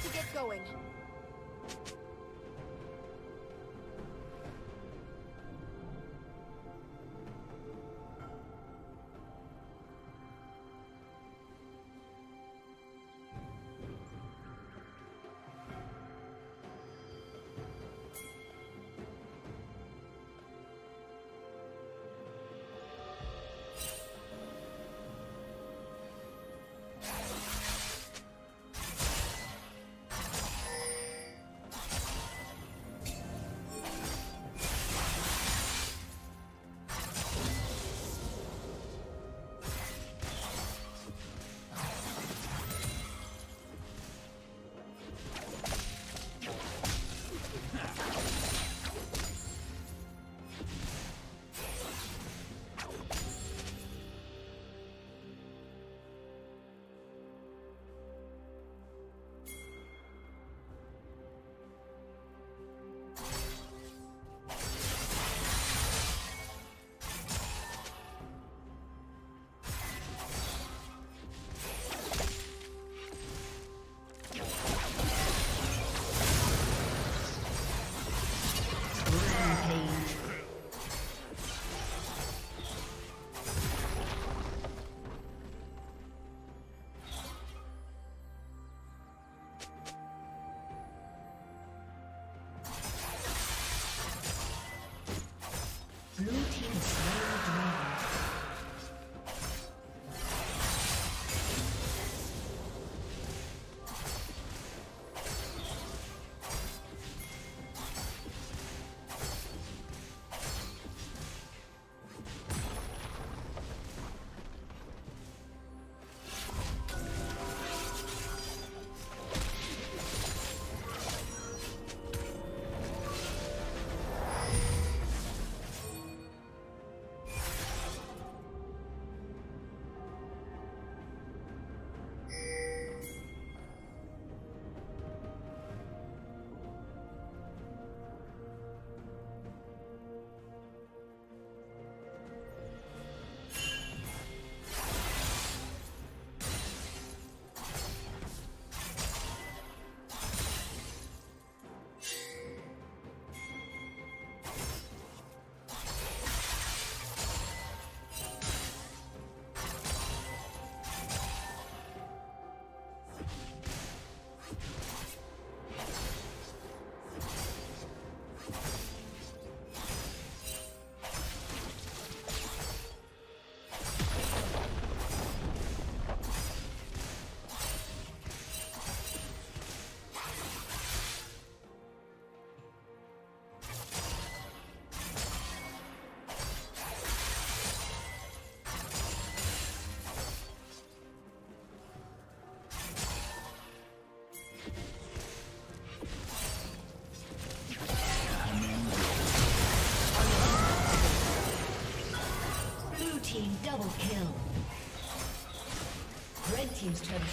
to get going.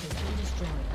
Has been destroyed.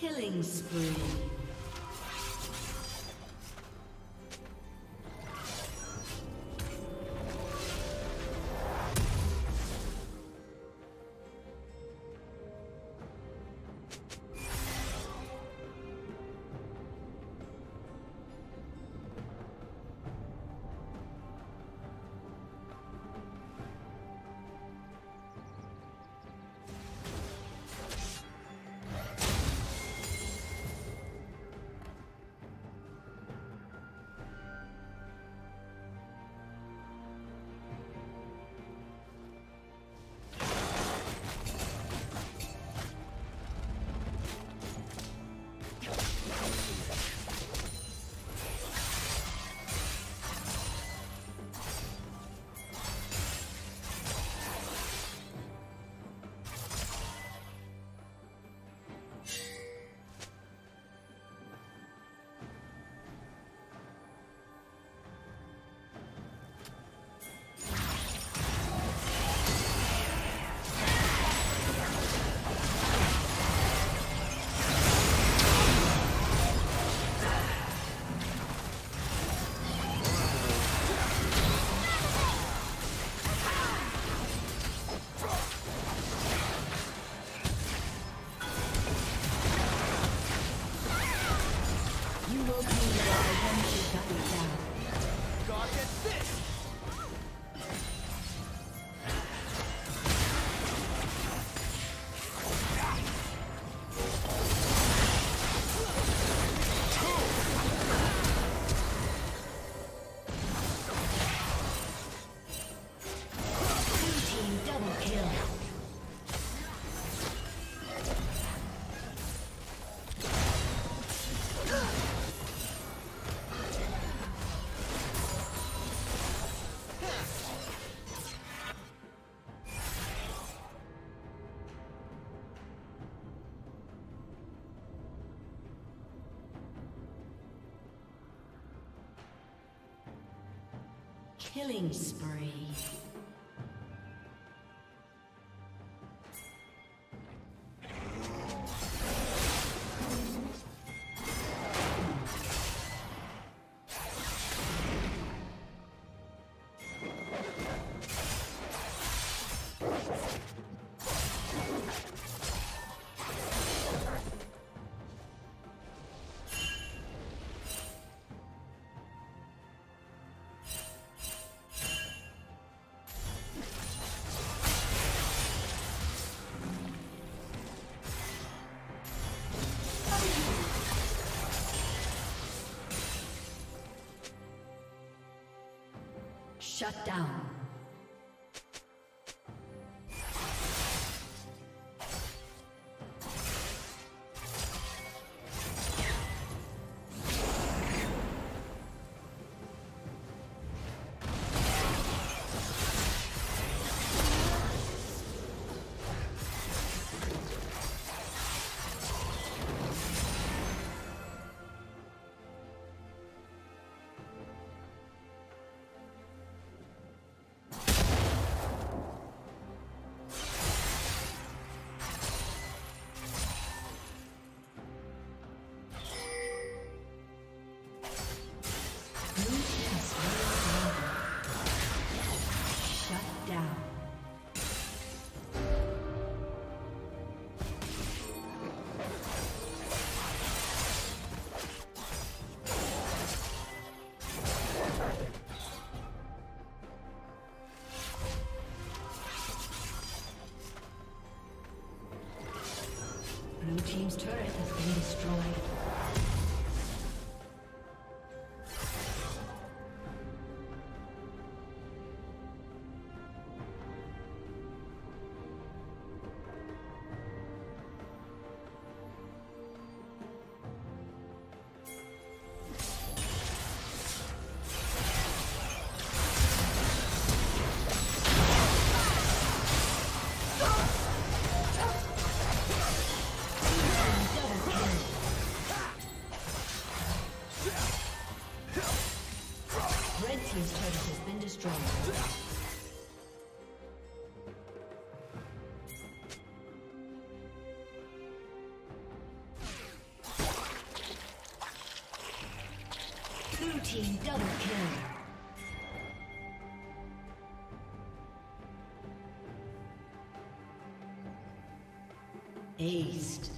Killing spree. Killing spree. Shut down. Aced.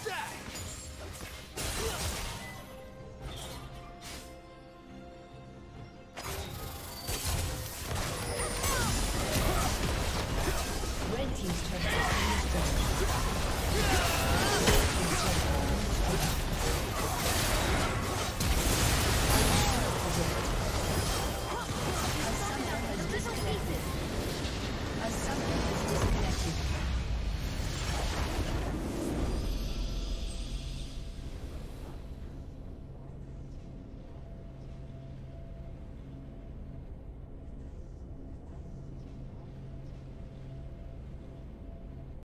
Attack!